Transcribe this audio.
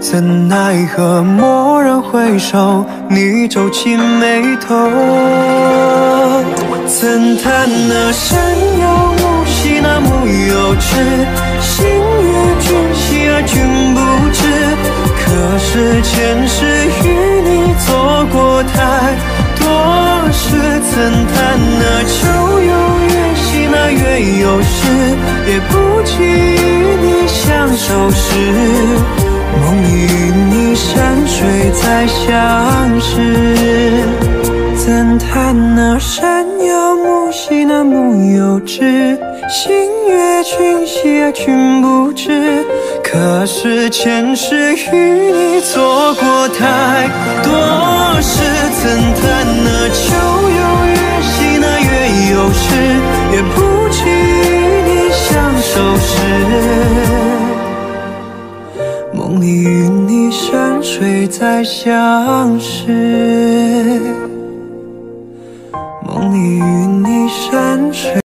怎奈何蓦然回首，你皱起眉头。怎叹那山有木兮那木有枝，心悦君兮而君不知。可是前世与你错过太多事，怎叹那秋有月兮那月有时，也不及与你相守时。再相识，怎叹那山有木兮那木有枝，心悦君兮啊君不知。可是前世与你错过他梦里与你山水再相识，梦里与你山水。